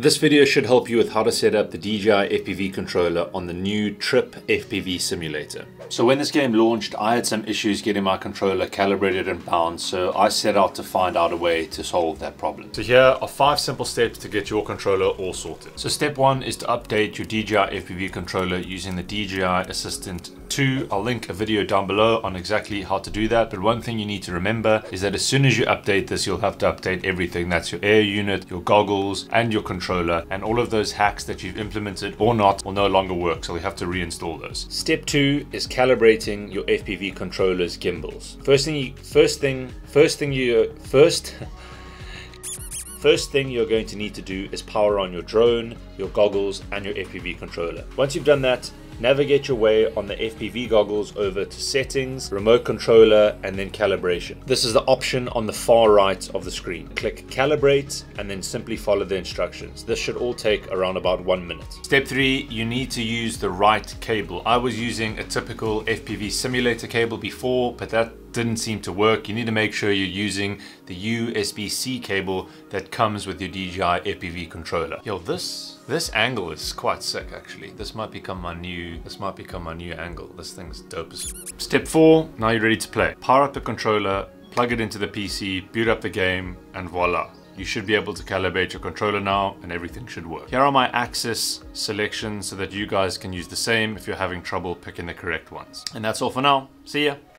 This video should help you with how to set up the DJI FPV controller on the new TRYP FPV simulator. So when this game launched, I had some issues getting my controller calibrated and bound, so I set out to find out a way to solve that problem. So here are five simple steps to get your controller all sorted. So step one is to update your DJI FPV controller using the DJI Assistant 2. I'll link a video down below on exactly how to do that, but one thing you need to remember is that as soon as you update this, you'll have to update everything. That's your air unit, your goggles, and your controller, and all of those hacks that you've implemented or not will no longer work, so we have to reinstall those. Step two is calibrating your FPV controller's gimbals. First thing, you, first thing, first thing you, first. First thing you're going to need to do is power on your drone, your goggles, and your FPV controller. Once you've done that, Navigate your way on the FPV goggles over to settings, remote controller, and then calibration. This is the option on the far right of the screen. Click calibrate and then simply follow the instructions. This should all take around about one minute. Step three, you need to use the right cable. I was using a typical FPV simulator cable before, but that didn't seem to work, you need to make sure you're using the USB-C cable that comes with your DJI FPV controller. Yo, this this angle is quite sick actually. This might become my new this might become my new angle. This thing's dope as Step 4, now you're ready to play. Power up the controller, plug it into the PC, boot up the game, and voila. You should be able to calibrate your controller now and everything should work. Here are my axis selections so that you guys can use the same if you're having trouble picking the correct ones. And that's all for now. See ya.